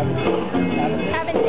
Cavendish.